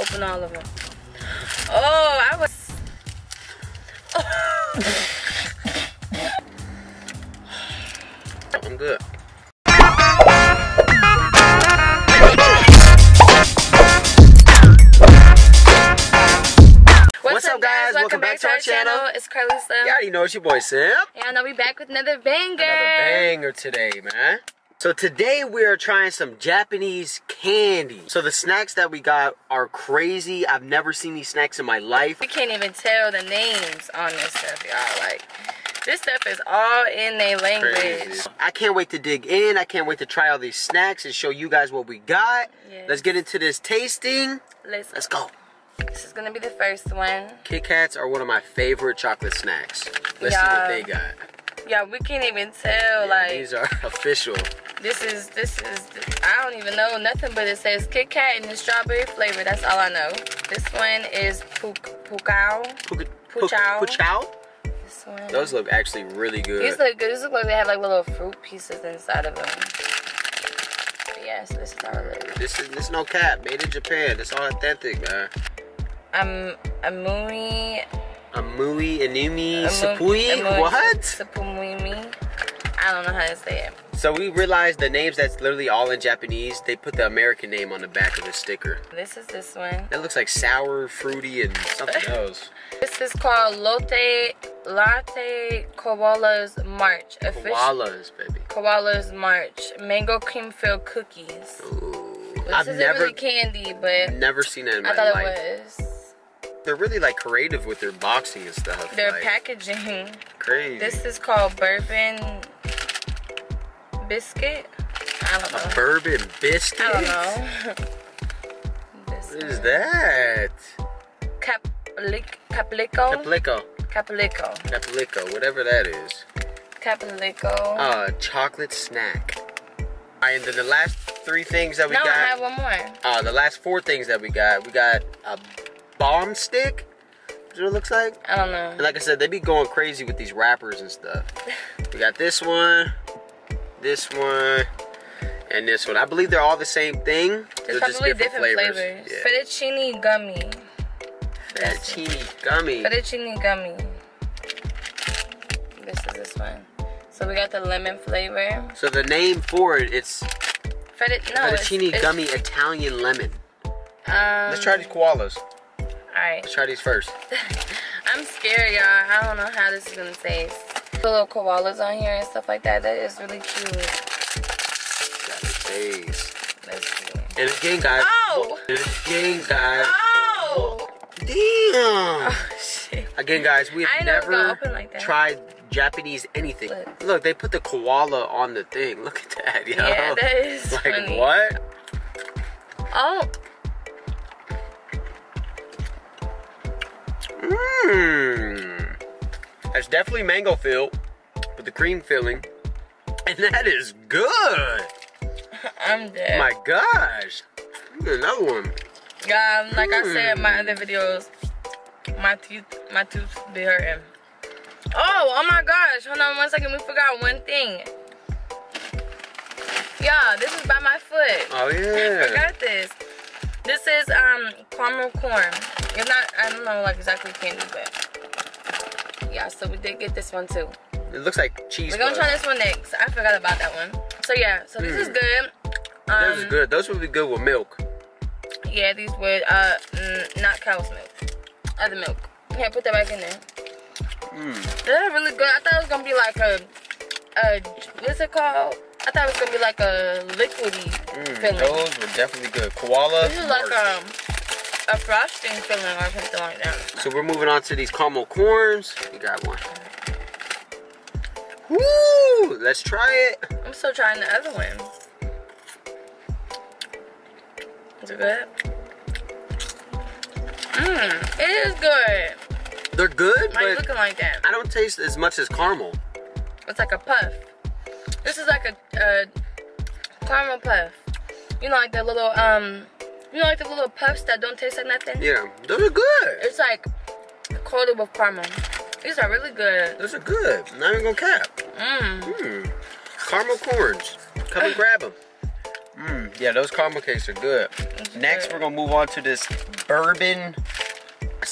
open all of them. Oh, I was. I'm good. What's, up, guys? Welcome, back, to our channel. It's Slim. You already know it's your boy Simp. And I'll be back with another banger. Another banger today, man. So today we are trying some Japanese candy. So the snacks that we got are crazy. I've never seen these snacks in my life. We can't even tell the names on this stuff, y'all. Like, this stuff is all in their language. Crazy. I can't wait to dig in. I can't wait to try all these snacks and show you guys what we got. Yes. Let's get into this tasting. Let's, Let's go. This is gonna be the first one. Kit Kats are one of my favorite chocolate snacks. Let's see what they got. Yeah, we can't even tell. like, These are official. this is this is. I don't even know nothing, but it says Kit Kat and the strawberry flavor. That's all I know. This one is Puk Pukao. Puka- Puchao. Puchao? This one. Those look actually really good. These look good. These look like they have like little fruit pieces inside of them. But yeah, so this is our. This is this is no cap. Made in Japan. It's all authentic, man. I'm a Amuri. Amui, Inumi, Amu- Sapui. What? Sapumimi. I don't know how to say it. So we realized the names that's literally all in Japanese. They put the American name on the back of the sticker. This is this one. That looks like sour, fruity, and something else. This is called Lotte Latte Koala's March. Offici- Koalas, baby. Koala's March. Mango cream filled cookies. Ooh. This I've never, really candy, but never seen that in my I thought life. it was. They're really like creative with their boxing and stuff. Their like, packaging. crazy. This is called bourbon biscuit. I don't know. a bourbon biscuit. I don't know. this What is that? Caplic- Caplico. Caplico. Caplico. Caplico, whatever that is. Caplico. Uh, chocolate snack. Alright, and then the last three things that we no, I have one more. Uh, the last four things that we got. We got a bomb stick. Is what it looks like. I don't know. And like I said, they be going crazy with these wrappers and stuff. we got this one, this one, and this one. I believe they're all the same thing. There's probably different, flavors. Yeah. Fettuccine gummy. Fettuccine gummy. Fettuccine gummy. This is this one. So we got the lemon flavor. So the name for it, it's Fettu- no, it's- fettuccine it's, gummy Italian lemon. Um, Let's try these koalas. Alright. Let's try these first. I'm scared, y'all. I don't know how this is gonna taste. The little koalas on here and stuff like that. That is really cute. Got the taste. Let's see. And again, guys. Oh! And again, guys. Oh! Damn. Oh shit. Again, guys, we have didn't know it was gonna never like that. tried Japanese anything. Look. Look. they put the koala on the thing. Look at that, yo. Yeah, that is like funny. what? Oh, Mmm. That's definitely mango filled with the cream filling, and that is good. I'm dead. My gosh. Get another one. Yeah, um, like I said in my Mm. other videos, my teeth, my tooth be hurting. Oh, oh my gosh! Hold on one second. We forgot one thing. Yeah, this is by my foot. Oh yeah. I forgot this. This is um caramel corn. It's not. I don't know like exactly candy, but yeah. So we did get this one too. It looks like cheese. We're gonna fudge. try this one next. I forgot about that one. So yeah. So this is Mm. good. Um, Those is good. Those would be good with milk. Yeah, these would uh mm, not cow's milk, other milk. Here, put that back in there. Mm. They're really good. I thought it was gonna be like a, a what's it called? I thought it was gonna be like a liquidy Mm, those were definitely good. Koala. This is like um a frosting filling or something like that. So we're moving on to these caramel corns. We got one. Woo! Let's try it. I'm still trying the other one. Is it good? Mmm, it is good. They're good, but looking like that? I don't taste as much as caramel. It's like a puff. This is like a, a caramel puff. You know, like the little um, you know, like the little puffs that don't taste like nothing. Yeah, those are good. It's like coated with caramel. These are really good. Those are good. Not even gonna cap. Mmm. Hmm. Caramel corns. Come and grab them. Mm, yeah, those caramel cakes are good. It's Next, good. we're gonna move on to this bourbon.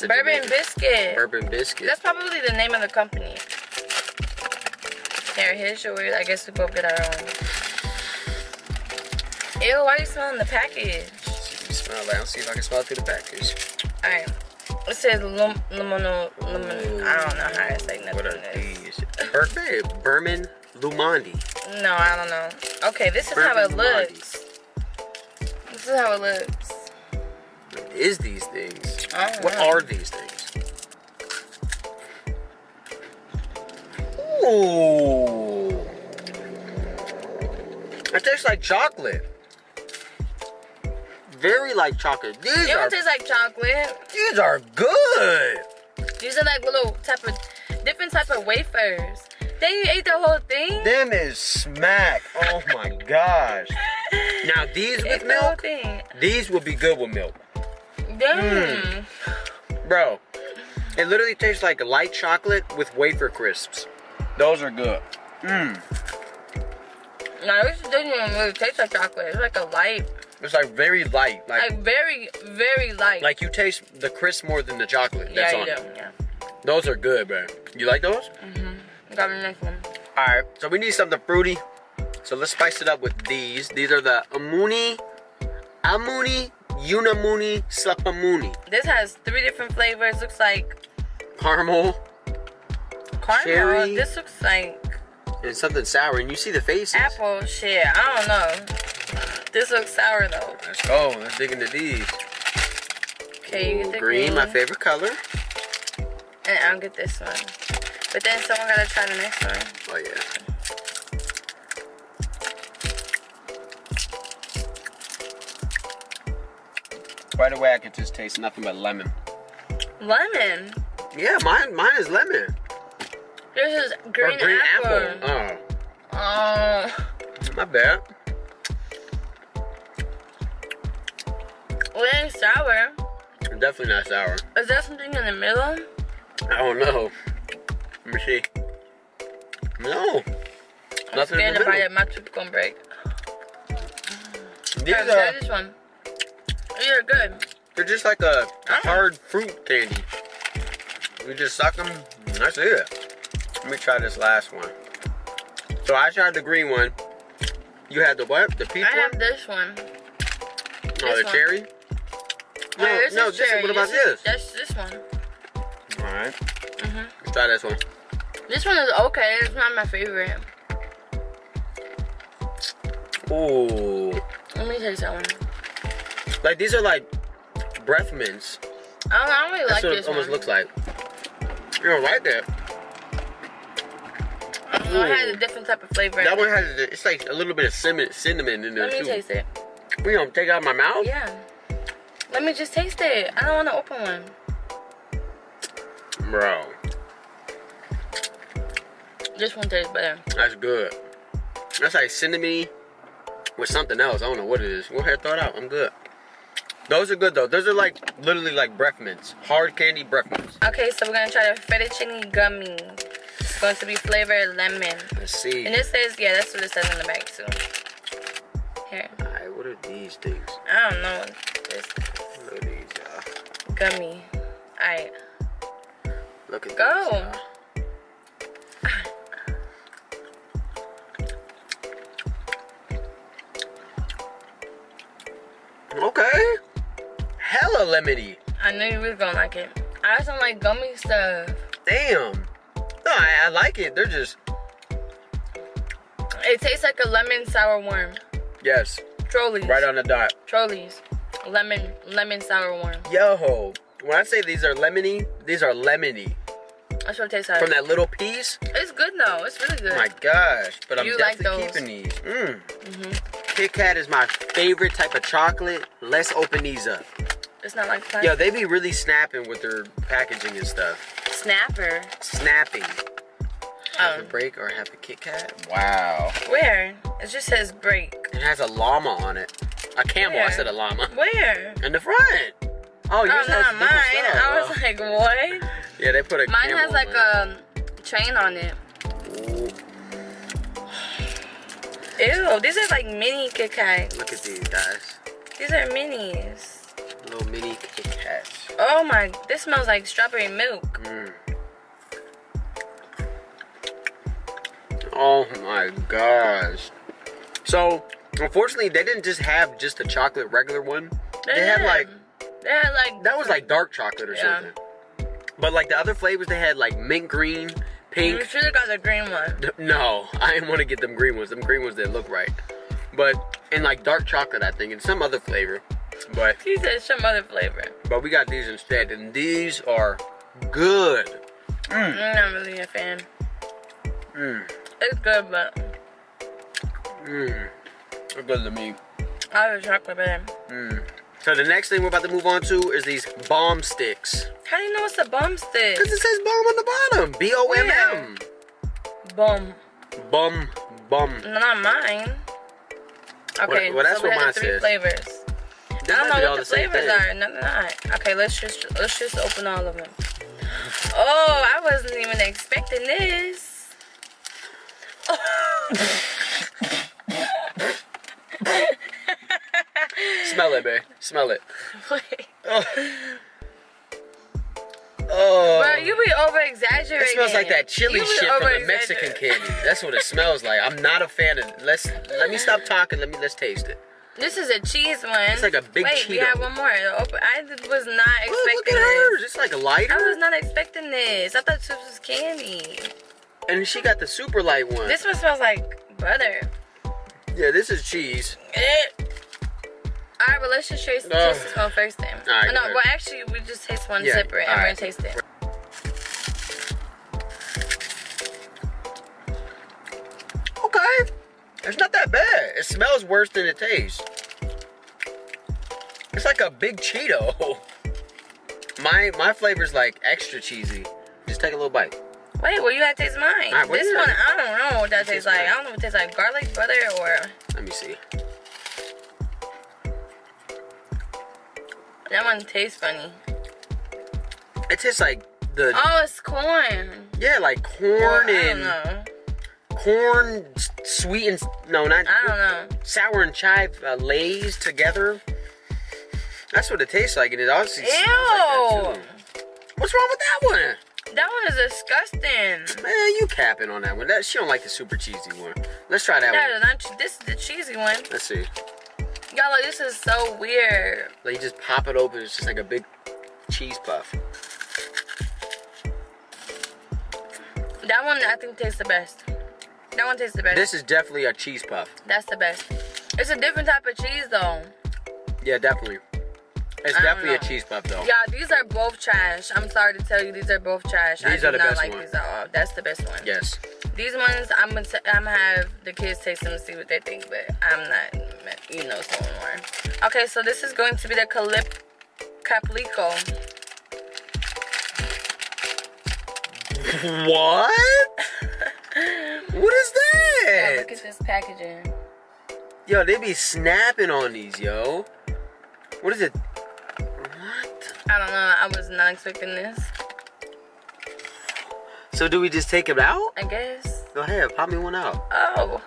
Bourbon biscuit. Bourbon biscuit. That's probably the name of the company. Here, here's yours. I guess we both get our own. Ew, why are you smelling the package? Smell it. I'll see if I can smell it through the package. Alright. It says lum, limono, lemon. I don't know how to say nothing. What are these? Bourbon, Berman Lumandi. No, I don't know. Okay, this is how it Lumandi. looks. This is how it looks. What is these things? What know. are these things? Ooh. It tastes like chocolate. Very like chocolate. These It are don't taste like chocolate. these are good. These are like little type of different type of wafers. Then you ate the whole thing. Them is smack. Oh my gosh. Now these with the milk, thing. these would be good with milk. Damn. Hmm. Bro, it literally tastes like light chocolate with wafer crisps. Those are good. Mmm. No, this doesn't even really taste like chocolate. It's like a light, It's like very light. Like like very, very light. like you taste the crisp more than the chocolate yeah, that's you on do. Yeah. Those are good, bro. You like those? Mhm. Got the next one. Alright, so we need something fruity. So let's spice it up with these. These are the Amuni, Amuni, Unamuni, Slapamuni. This has three different flavors. Looks like Caramel caramel. Cherry. This looks like and something sour. And you see the faces. apple. Shit, I don't know. This looks sour though. Oh, Let's go. Let's dig into these. Okay, you get the green, my favorite color. and I'll get this one. But then someone gotta try the next one. Oh yeah. Right away, I can just taste nothing but lemon. Lemon. Yeah, mine, mine is lemon. This is green, or green apple. apple. Oh, Oh, my bad. Well, it ain't sour. Definitely not sour. Is there something in the middle? I don't know. Let me see. No. I'm Nothing in scared the to bite middle. it. My tooth gonna break. These are, this one. These are good. they're just like a, a hard fruit candy. We just suck them, that's it. Let me try this last one. So I tried the green one. You had the what? The peach I have this one. Oh, this the one. cherry? No, no, is this cherry. what about this? Is, that's this one. Alright, hmm let's try this one. This one is okay. It's not my favorite. Ooh. Let me taste that one. Like these are like breath mints. I don't, I don't really That's like what this it almost one. looks like. You don't like that? It has a different type of flavor. That one has, it's like a little bit of cinnamon, cinnamon in there Let me too. taste it. We gonna take it out of my mouth? Yeah. Let me just taste it. I don't want to open one. Bro, This one tastes better. that's good. That's like cinnamon with something else. I don't know what it is. Go ahead, throw it out. I'm good. Those are good though. Those are like literally like breath mints. Hard candy breath mints. Okay, so we're gonna try the fettuccine gummy. It's going to be flavored lemon. Let's see. And it says, yeah, that's what it says on the bag too. Here, Alright, what are these things? I don't know. This What are these, y'all? gummy. Alright. Look at Go. these. y'all. Okay. Hella lemony. I knew you was gonna like it. I just don't like gummy stuff. Damn. No, I, I like it. They're just It tastes like a lemon sour worm. yes, Trolli's. right on the dot. Trolli's. Lemon lemon sour one. Yo, when I say these are lemony, these are lemony That's what it tastes like. from that little piece. It's good though. It's really good. My gosh, but I'm You definitely keeping these. Mm. hmm Kit Kat is my favorite type of chocolate. Let's open these up. It's not like plastic. Yo, they be really snapping with their packaging and stuff. snapper. Snapping. Have a Um, break or have a Kit Kat? Wow. where? It just says break. It has a llama on it. A camel. I Where? said a llama. Where? In the front. Oh, Oh, yours has not mine. stuff. I was Oh. like, what? yeah, they put a Mine has like a chain on it. it. Ooh. Ew, these are like mini Kit Kats. Look at these guys. These are minis. Little mini Kit Kats. Oh my, this smells like strawberry milk. Mm. Oh my gosh. So, unfortunately, they didn't just have just a chocolate regular one. They had like they had like that was like dark chocolate or Yeah. something. But like the other flavors, they had like mint green, pink. You should have got the green one. No, I didn't want to get them green ones. Them green ones didn't look right. But and like dark chocolate, I think, and some other flavor. But He said some other flavor. but we got these instead, and these are good. I'm not really a fan. Mm, It's good, but mm. Good to me. I have chocolate better. Mm. So the next thing we're about to move on to is these bomb sticks. How do you know it's a bomb stick? Cause it says bomb on the bottom. B O M M. Bomb. Bum bum. Not mine. Okay, well, that's so what mine three says. flavors. They I don't know what the, flavors thing. are. No, they're not. Okay, let's just let's just open all of them. Oh, I wasn't even expecting this. Smell it, babe. Smell it. Wait. Oh. Oh. Bro, you be over exaggerating. It smells like that chili shit from the. Mexican candy. That's what it smells like. I'm not a fan of. Let's let me stop talking. Let me let's taste it. This is a cheese one. It's like a big Wait, we have one more. I was not expecting Look, look at hers. this. It's like a I was not expecting this. I thought this was candy. and she got the super light one. This one smells like butter. Yeah, this is cheese. All right, but let's just taste, Ugh. taste this one first then. All right, oh, no, well, actually, we just taste one Yeah, separate and we're gonna taste it. Okay, it's not that bad. It smells worse than it tastes. It's like a big Cheeto. My my flavor's like extra cheesy. Just take a little bite. Wait, well, you gotta taste mine. Right, what this one, I don't know what that Taste tastes like. I don't know if it tastes like garlic butter or Let me see. that one tastes funny. It tastes like the Oh, it's corn. yeah, like corn Well, I don't and know. corn, sweet and no, not I don't know. sour and chive uh, Lay's together. That's what it tastes like, and it obviously smells like that Ew. too. What's wrong with that one? That one is disgusting. Man, you capping on that one. That she don't like the super cheesy one. Let's try that That one. This is the cheesy one. Let's see. Y'all, like, this is so weird. Like you just pop it open. It's just like a big cheese puff. That one, I think, tastes the best. That one tastes the best. This is definitely a cheese puff. That's the best. It's a different type of cheese, though. Yeah, definitely. It's I definitely a cheese puff though. Yeah, these are both trash. I'm sorry to tell you, these are both trash. I These do are the not best like one. these at all. That's the best one. Yes. These ones, I'm gonna, t- I'm gonna have the kids taste them and see what they think, but I'm not, you know, so more. Okay, so this is going to be the Calip Caplico. What? what is Oh, that? look at this packaging. Yo, they be snapping on these, yo. What is it? I don't know. I was not expecting this. So do we just take it out? I guess. Go ahead, pop me one out. Oh,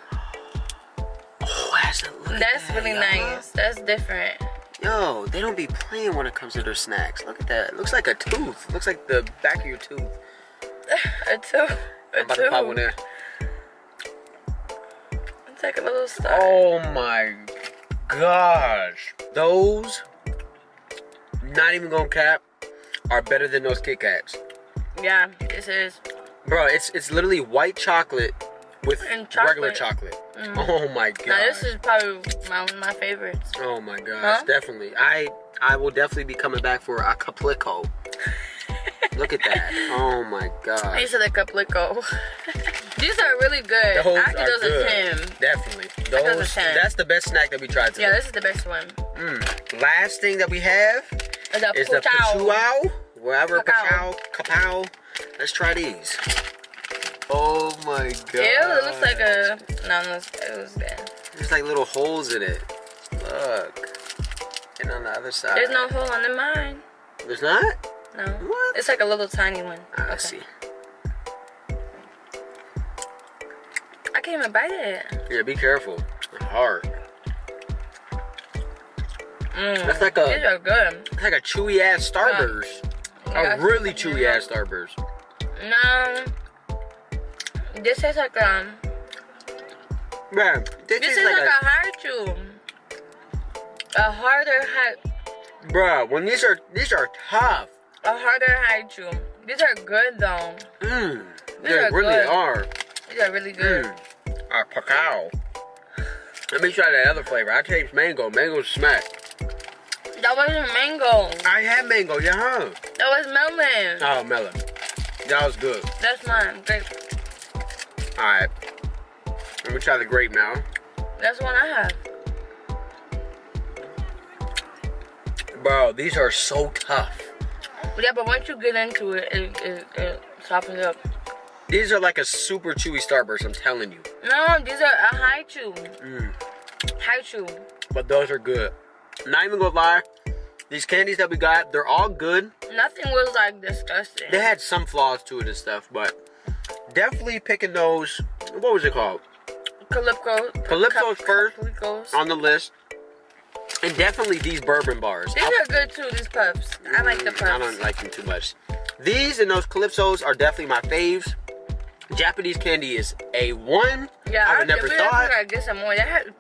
Oh, that's a look that's that, really nice. That's different. Yo, they don't be playing when it comes to their snacks. Look at that. It looks like a tooth. looks like the back of your tooth. A tooth. A I'm about two. to pop one in. Take a little star. Oh my gosh. Those, not even gonna cap, are better than those Kit Kats. Yeah, this is. Bro, it's it's literally white chocolate with chocolate. regular chocolate. Oh my god. Now this is probably my, one of my favorites. Oh my gosh, Huh? definitely. I I will definitely be coming back for a caplico. Look at that. Oh my god. These are the Caplico. These are really good. Those I give are those good. a 10. Definitely. those Those 10. that's the best snack that we tried today. Yeah, this is the best one. Mm. Last thing that we have The is the. Pachuao. Wherever. Pachow, Kapow. Let's try these. Oh my god. Ew, it looks like a. No, no, it was bad. There's like little holes in it. Look. And on the other side. There's no hole on the mine. There's not? No. What? It's like a little tiny one. Ah, I Okay. see. I can't even bite it. Yeah, be careful. It's hard. Mm. That's like These a are good. it's like a chewy ass Starburst. Yeah, A really chewy ass Starburst. No. This tastes like um. Man, this, This is is like, like, a, a hard chew. A harder hard. bruh, when these are these are tough. A harder hard chew. These are good though. Mmm. These They are really good. are. These are really good. Mmm. Ah, cacao. Let me try that other flavor. I taste mango. Mango's smack. That wasn't mango. I had mango, yeah, huh? That was melon. Oh, melon. That was good. That's mine. Grape. Alright. Let me try the grape now. That's one I have. Bro, these are so tough. Yeah, but once you get into it, it, it, it softens up. These are like a super chewy Starburst, I'm telling you. No, these are a Hi-Chew. Mm. Hi-Chew. But those are good. Not even gonna lie, these candies that we got, they're all good. Nothing was like disgusting. They had some flaws to it and stuff, but definitely picking those. What was it called? Calypso. Calypso's first Calypso's. on the list, and definitely these bourbon bars. These I, are good too, these puffs. I like the puffs. I don't like them too much. These and those Calypsos are definitely my faves. Japanese candy is a one. Yeah, I I, never thought. gotta get some more. They had,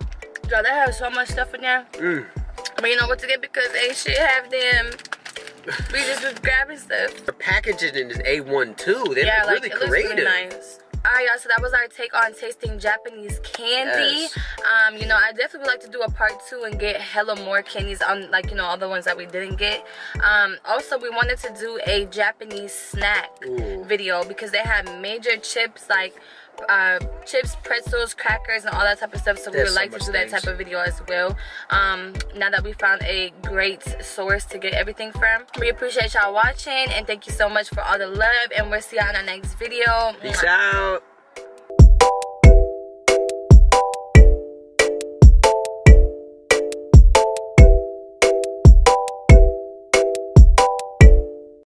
yo, they have so much stuff in there. Mm. But you know what to get because they should have them. We just was grabbing stuff. The packaging is a one too. They're yeah, like really creative. really nice. Alright, y'all. So that was our take on tasting Japanese candy. Yes. Um, you know, I definitely would like to do a part two and get hella more candies on, like you know, all the ones that we didn't get. Um, also, we wanted to do a Japanese snack Ooh. video because they have major chips like uh, chips, pretzels, crackers, and all that type of stuff. So we There's would so like to do that type of video as well. Um, now that we found a great source to get everything from, we appreciate y'all watching and thank you so much for all the love. And we'll see y'all in our next video. Peace out.